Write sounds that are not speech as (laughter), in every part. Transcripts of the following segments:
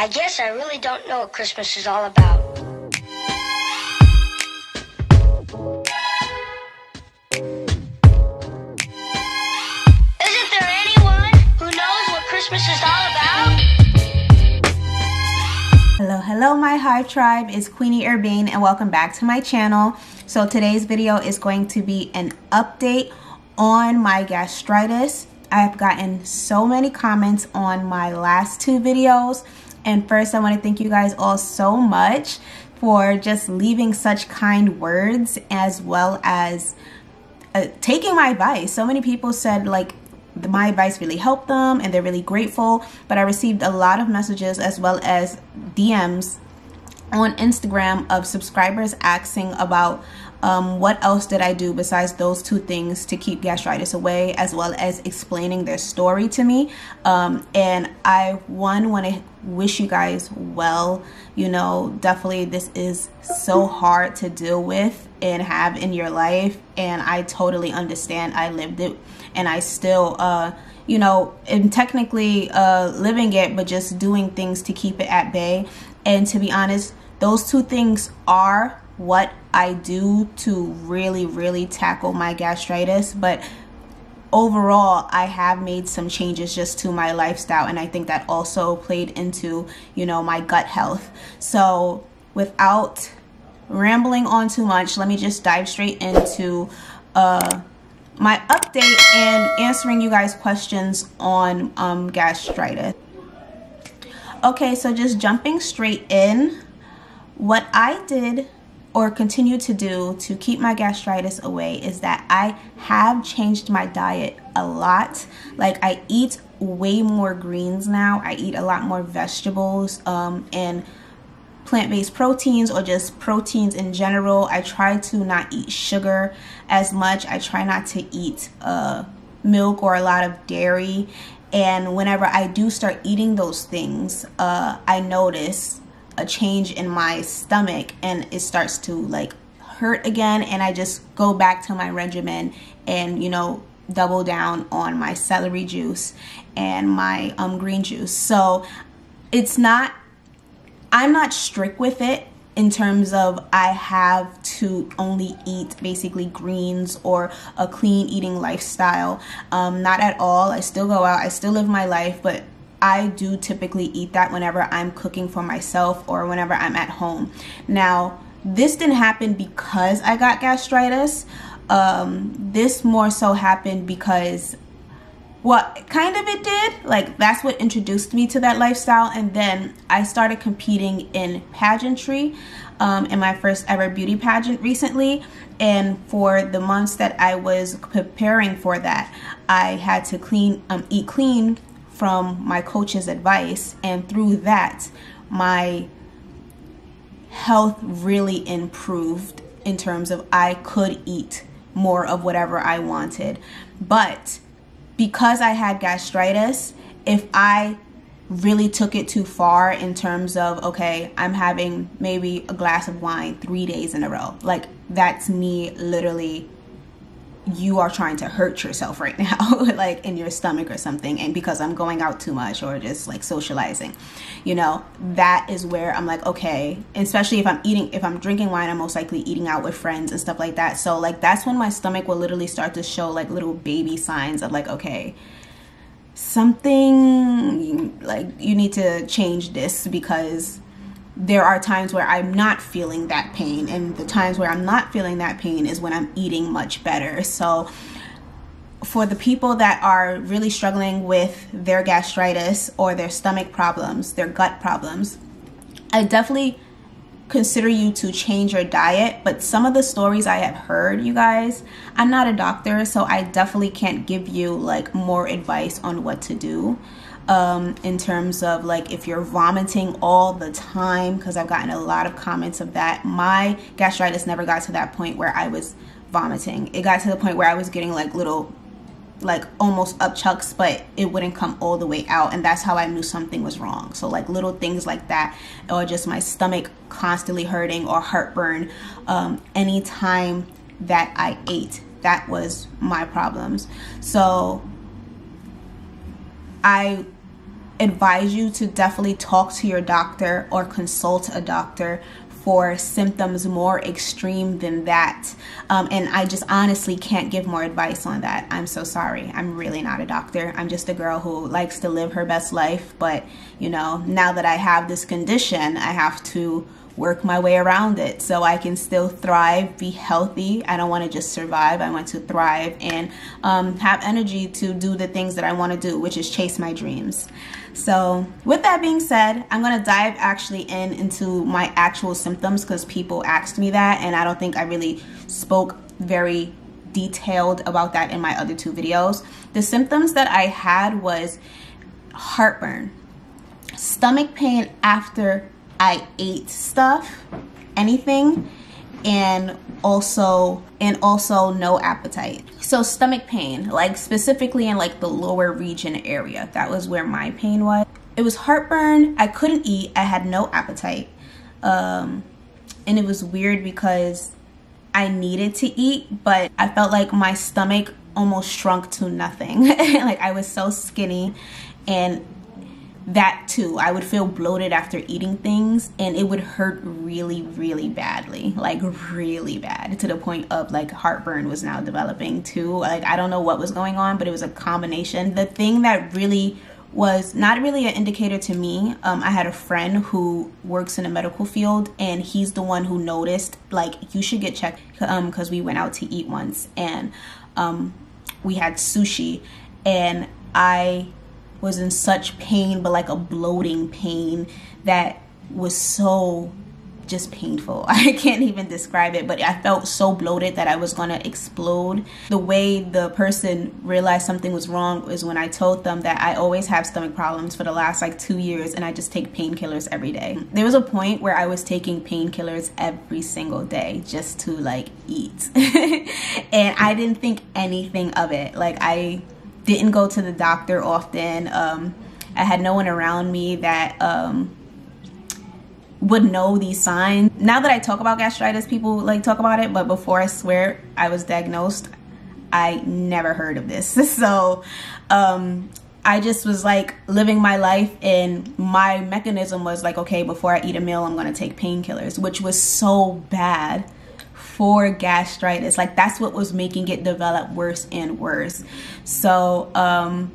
I guess I really don't know what Christmas is all about. Isn't there anyone who knows what Christmas is all about? Hello, hello my Hive Tribe, it's Queenie Urbane and welcome back to my channel. So today's video is going to be an update on my gastritis. I have gotten so many comments on my last two videos and first I want to thank you guys all so much for just leaving such kind words as well as uh, taking my advice. So many people said like my advice really helped them and they're really grateful. But I received a lot of messages as well as DMs on Instagram of subscribers asking about um, what else did I do besides those two things to keep gastritis away, as well as explaining their story to me. Um, and I, one, want to wish you guys well. You know, definitely this is so hard to deal with and have in your life. And I totally understand. I lived it and I still, uh, you know, am technically uh, living it, but just doing things to keep it at bay. And to be honest, those two things are what I do to really, really tackle my gastritis. But overall, I have made some changes just to my lifestyle. And I think that also played into, you know, my gut health. So without rambling on too much, let me just dive straight into uh, my update and answering you guys questions on um, gastritis. Okay, so just jumping straight in, what I did or continue to do to keep my gastritis away is that I have changed my diet a lot. Like I eat way more greens now. I eat a lot more vegetables um, and plant-based proteins or just proteins in general. I try to not eat sugar as much. I try not to eat uh, milk or a lot of dairy. And whenever I do start eating those things, uh, I notice a change in my stomach and it starts to like hurt again and I just go back to my regimen and you know double down on my celery juice and my um, green juice so it's not I'm not strict with it in terms of I have to only eat basically greens or a clean eating lifestyle. Um, not at all. I still go out, I still live my life, but I do typically eat that whenever I'm cooking for myself or whenever I'm at home. Now, this didn't happen because I got gastritis. Um, this more so happened because well kind of it did like that's what introduced me to that lifestyle and then i started competing in pageantry um, in my first ever beauty pageant recently and for the months that i was preparing for that i had to clean um, eat clean from my coach's advice and through that my health really improved in terms of I could eat more of whatever I wanted. But because I had gastritis, if I really took it too far in terms of okay i'm having maybe a glass of wine three days in a row like that's me literally you are trying to hurt yourself right now (laughs) like in your stomach or something and because i'm going out too much or just like socializing you know that is where i'm like okay especially if i'm eating if i'm drinking wine i'm most likely eating out with friends and stuff like that. So like that's when my stomach will literally start to show like little baby signs of like okay something like you need to change this because there are times where I'm not feeling that pain, and the times where I'm not feeling that pain is when I'm eating much better. So, for the people that are really struggling with their gastritis or their stomach problems, their gut problems, I definitely consider you to change your diet. But some of the stories I have heard, you guys, I'm not a doctor, so I definitely can't give you like more advice on what to do um, in terms of like if you're vomiting all the time, because I've gotten a lot of comments of that. My gastritis never got to that point where I was vomiting. It got to the point where I was getting like little like almost upchucks but it wouldn't come all the way out and that's how I knew something was wrong so like little things like that or just my stomach constantly hurting or heartburn um, anytime that I ate that was my problems so I advise you to definitely talk to your doctor or consult a doctor for symptoms more extreme than that. Um, and I just honestly can't give more advice on that. I'm so sorry. I'm really not a doctor. I'm just a girl who likes to live her best life. But, you know, now that I have this condition, I have to work my way around it so I can still thrive, be healthy. I don't want to just survive. I want to thrive and um, have energy to do the things that I want to do, which is chase my dreams. So with that being said, I'm going to dive actually in into my actual symptoms because people asked me that and I don't think I really spoke very detailed about that in my other two videos. The symptoms that I had was heartburn, stomach pain after I ate stuff, anything, and also and also no appetite. So stomach pain, like specifically in like the lower region area. That was where my pain was. It was heartburn. I couldn't eat. I had no appetite. Um and it was weird because I needed to eat, but I felt like my stomach almost shrunk to nothing. (laughs) like I was so skinny and that too. I would feel bloated after eating things and it would hurt really, really badly. Like really bad to the point of like heartburn was now developing too. Like I don't know what was going on, but it was a combination. The thing that really was not really an indicator to me. Um, I had a friend who works in the medical field, and he's the one who noticed like you should get checked because um, we went out to eat once and um, we had sushi, and I was in such pain, but like a bloating pain that was so just painful. (laughs) I can't even describe it, but I felt so bloated that I was gonna explode. The way the person realized something was wrong was when I told them that I always have stomach problems for the last like two years and I just take painkillers every day. There was a point where I was taking painkillers every single day just to like eat. (laughs) and I didn't think anything of it. Like I didn't go to the doctor often. Um, I had no one around me that um, would know these signs. Now that I talk about gastritis, people like talk about it, but before I swear I was diagnosed, I never heard of this. (laughs) So um, I just was like living my life and my mechanism was like, okay, before I eat a meal, I'm gonna take painkillers, which was so bad for gastritis. Like that's what was making it develop worse and worse. So, um,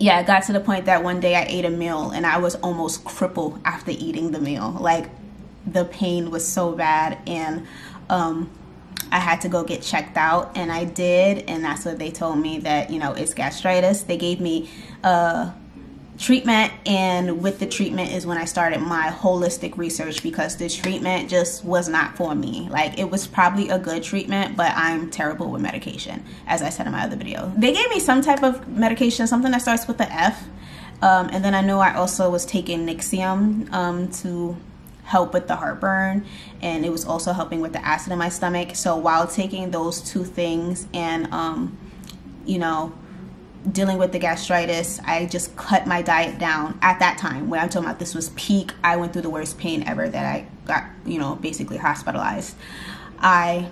yeah, it got to the point that one day I ate a meal and I was almost crippled after eating the meal. Like the pain was so bad and um, I had to go get checked out and I did and that's what they told me that, you know, it's gastritis. They gave me uh treatment and with the treatment is when I started my holistic research because the treatment just was not for me. Like it was probably a good treatment but I'm terrible with medication as I said in my other video. They gave me some type of medication something that starts with the F. Um, and then I know I also was taking Nexium um, to help with the heartburn and it was also helping with the acid in my stomach. So while taking those two things and um, you know dealing with the gastritis, I just cut my diet down at that time. When I'm talking about this was peak, I went through the worst pain ever that I got, you know, basically hospitalized. I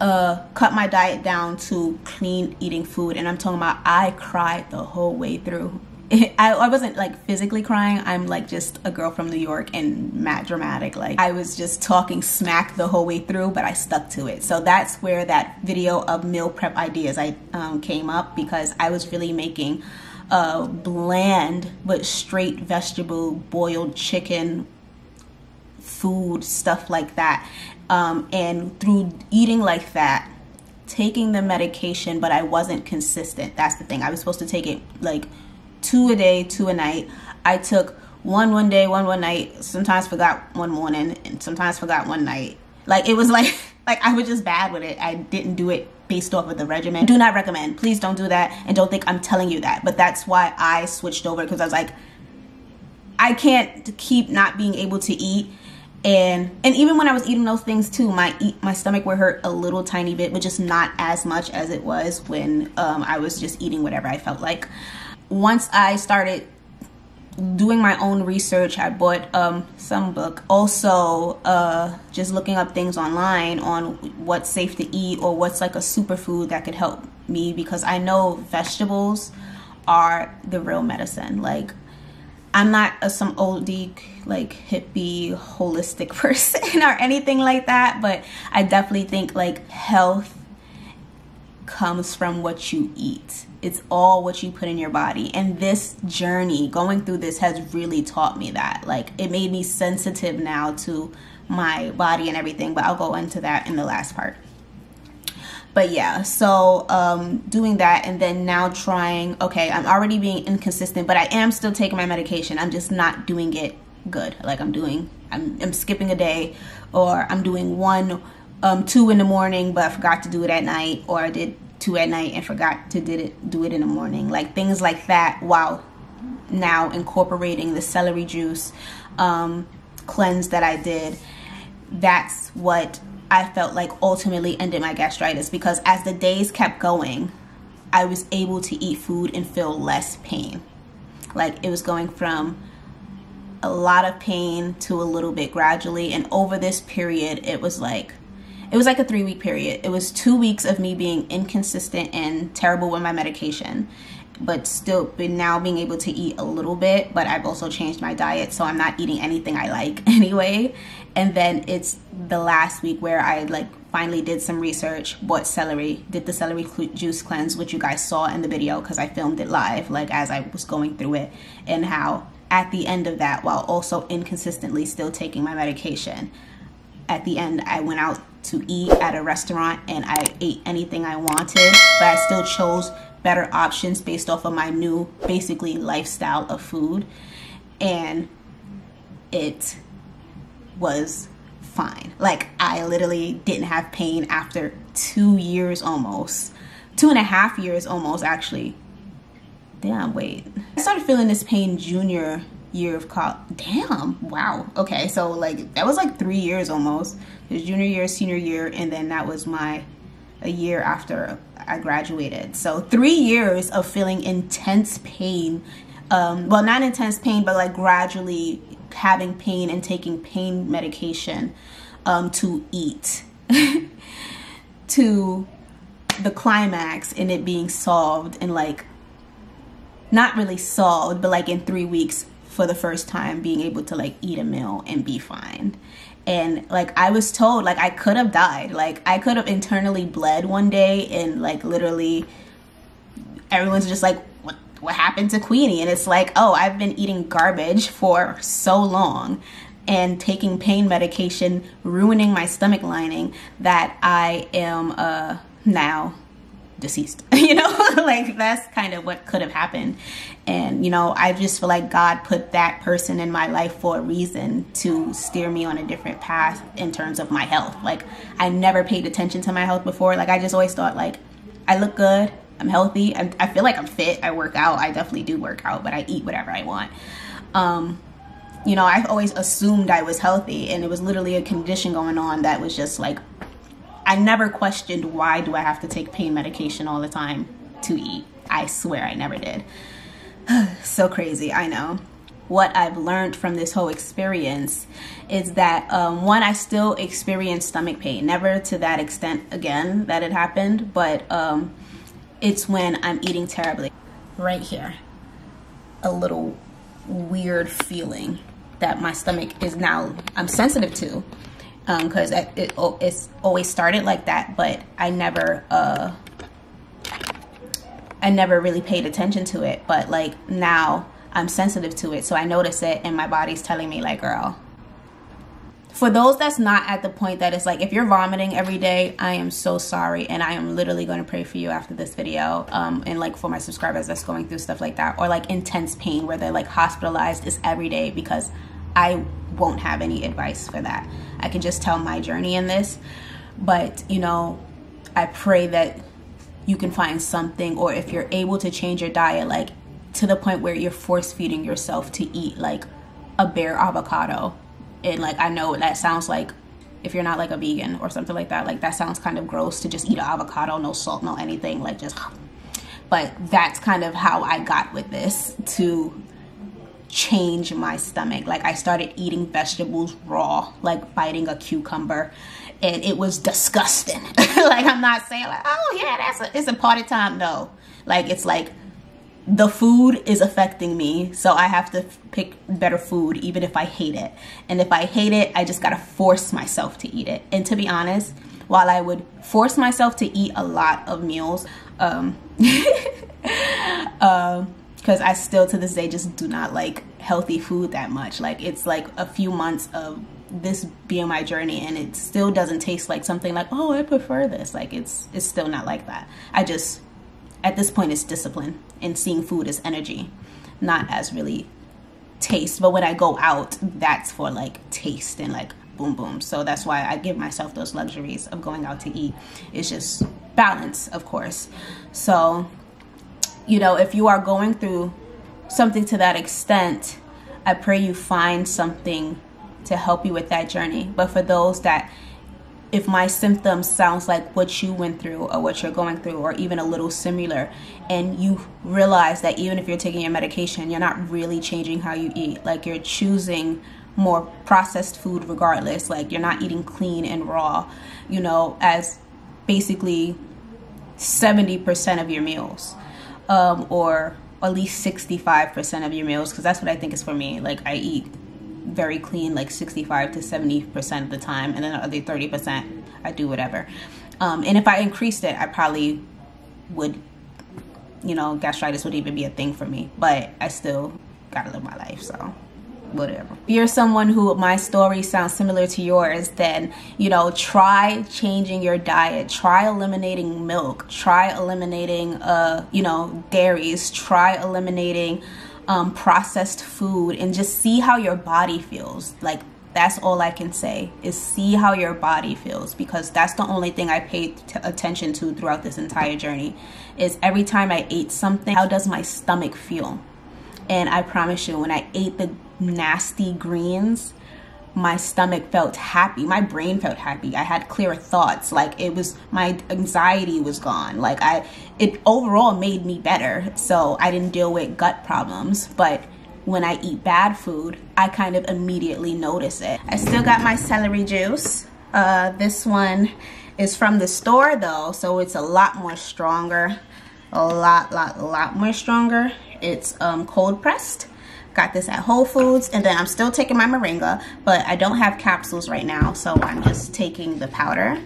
uh, cut my diet down to clean eating food, and I'm talking about I cried the whole way through. (laughs) I, I wasn't like physically crying. I'm like just a girl from New York and mad dramatic. Like I was just talking smack the whole way through, but I stuck to it. So that's where that video of meal prep ideas I um, came up because I was really making a bland but straight vegetable boiled chicken food stuff like that. Um, and through eating like that, taking the medication, but I wasn't consistent. That's the thing. I was supposed to take it like two a day, two a night. I took one one day, one one night. Sometimes forgot one morning, and sometimes forgot one night. Like it was (laughs) like like I was just bad with it. I didn't do it based off of the regimen. Do not recommend. Please don't do that, and don't think I'm telling you that. But that's why I switched over because I was like, I can't keep not being able to eat. And and even when I was eating those things too, my my stomach would hurt a little tiny bit, but just not as much as it was when um, I was just eating whatever I felt like once I started doing my own research, I bought um, some book. Also, uh, just looking up things online on what's safe to eat or what's like a superfood that could help me because I know vegetables are the real medicine. Like I'm not a, some old like hippie holistic (laughs) person or anything like that, but I definitely think like health comes from what you eat. It's all what you put in your body. And this journey, going through this, has really taught me that. Like, it made me sensitive now to my body and everything, but I'll go into that in the last part. But yeah, so um, doing that and then now trying, okay, I'm already being inconsistent, but I am still taking my medication. I'm just not doing it good. Like, I'm doing, I'm, I'm skipping a day or I'm doing one um, two in the morning, but I forgot to do it at night, or I did two at night and forgot to did it do it in the morning. Like things like that. While now incorporating the celery juice um, cleanse that I did, that's what I felt like ultimately ended my gastritis because as the days kept going, I was able to eat food and feel less pain. Like it was going from a lot of pain to a little bit gradually, and over this period, it was like it was like a three week period. It was two weeks of me being inconsistent and terrible with my medication, but still been now being able to eat a little bit. But I've also changed my diet, so I'm not eating anything I like (laughs) anyway. And then it's the last week where I like finally did some research, bought celery, did the celery juice cleanse, which you guys saw in the video because I filmed it live, like as I was going through it, and how at the end of that, while also inconsistently still taking my medication, at the end I went out to eat at a restaurant and I ate anything I wanted, but I still chose better options based off of my new basically lifestyle of food. And it was fine. Like I literally didn't have pain after two years almost. Two and a half years almost actually. Damn, wait. I started feeling this pain junior year of college. Damn, wow. Okay, so like that was like three years almost. Was junior year, senior year, and then that was my a year after I graduated. So three years of feeling intense pain. Um, well, not intense pain, but like gradually having pain and taking pain medication um, to eat (laughs) to the climax and it being solved and like not really solved, but like in three weeks for the first time being able to like eat a meal and be fine and like i was told like i could have died. Like i could have internally bled one day and like literally everyone's just like what what happened to queenie? And it's like oh i've been eating garbage for so long and taking pain medication ruining my stomach lining that i am uh now deceased (laughs) you know? (laughs) Like that's kind of what could have happened. And you know i just feel like god put that person in my life for a reason to steer me on a different path in terms of my health. Like i never paid attention to my health before. Like i just always thought like i look good i'm healthy i, I feel like i'm fit i work out i definitely do work out but i eat whatever i want. Um you know i've always assumed i was healthy and it was literally a condition going on that was just like I never questioned why do I have to take pain medication all the time to eat. I swear I never did. (sighs) so crazy, I know. What I've learned from this whole experience is that um, one, I still experience stomach pain, never to that extent again that it happened, but um, it's when I'm eating terribly. Right here, a little weird feeling that my stomach is now, I'm sensitive to because um, it, it, it's always started like that, but I never, uh, I never really paid attention to it. But like now I'm sensitive to it. So I notice it and my body's telling me like, girl, for those that's not at the point that it's like if you're vomiting every day i am so sorry and i am literally going to pray for you after this video um and like for my subscribers that's going through stuff like that or like intense pain where they're like hospitalized is every day because i won't have any advice for that. I can just tell my journey in this. But, you know, I pray that you can find something, or if you're able to change your diet, like to the point where you're force feeding yourself to eat like a bare avocado. And like, I know that sounds like if you're not like a vegan or something like that, like that sounds kind of gross to just eat an avocado, no salt, no anything, like just. But that's kind of how I got with this to change my stomach. Like I started eating vegetables raw, like biting a cucumber, and it was disgusting. (laughs) like I'm not saying like, oh yeah, that's a, it's a party time. No, like it's like the food is affecting me so i have to pick better food even if i hate it and if i hate it i just gotta force myself to eat it and to be honest while i would force myself to eat a lot of meals um uh, (laughs) because I still to this day just do not like healthy food that much. Like it's like a few months of this being my journey and it still doesn't taste like something like, oh, I prefer this. Like it's it's still not like that. I just at this point it's discipline and seeing food as energy, not as really taste. But when I go out, that's for like taste and like boom boom. So that's why I give myself those luxuries of going out to eat. It's just balance, of course. So, you know, if you are going through something to that extent, I pray you find something to help you with that journey. But for those that if my symptoms sounds like what you went through or what you're going through or even a little similar and you realize that even if you're taking your medication you're not really changing how you eat like you're choosing more processed food regardless like you're not eating clean and raw you know as basically 70% of your meals um, or at least 65% of your meals because that's what i think is for me like i eat very clean like 65 to 70% of the time and then the other 30% I do whatever. Um, and if I increased it, I probably would, you know, gastritis would even be a thing for me. But I still gotta live my life, so whatever. If you're someone who my story sounds similar to yours, then, you know, try changing your diet. Try eliminating milk. Try eliminating, uh, you know, dairies. Try eliminating um, processed food and just see how your body feels. Like that's all I can say is see how your body feels because that's the only thing I paid attention to throughout this entire journey is every time I ate something, how does my stomach feel? And I promise you, when I ate the nasty greens, my stomach felt happy. My brain felt happy. I had clear thoughts. Like it was my anxiety was gone. Like i it overall made me better. So i didn't deal with gut problems. But when i eat bad food i kind of immediately notice it. I still got my celery juice. Uh this one is from the store though. So it's a lot more stronger. A lot lot lot more stronger. It's um cold pressed Got this at Whole Foods. And then I'm still taking my Moringa, but I don't have capsules right now. So I'm just taking the powder.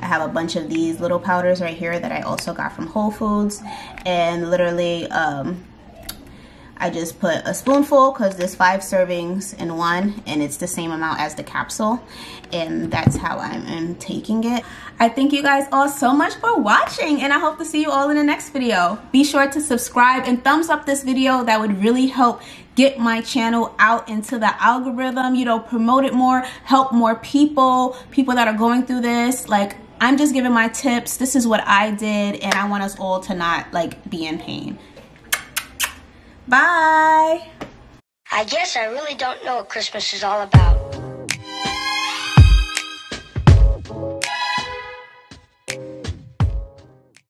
I have a bunch of these little powders right here that I also got from Whole Foods. And literally, um, I just put a spoonful because there's five servings in one and it's the same amount as the capsule and that's how I'm taking it. I thank you guys all so much for watching and I hope to see you all in the next video. Be sure to subscribe and thumbs up this video. That would really help get my channel out into the algorithm, you know, promote it more, help more people, people that are going through this. Like, I'm just giving my tips. This is what I did, and I want us all to not, like, be in pain. Bye. I guess I really don't know what Christmas is all about.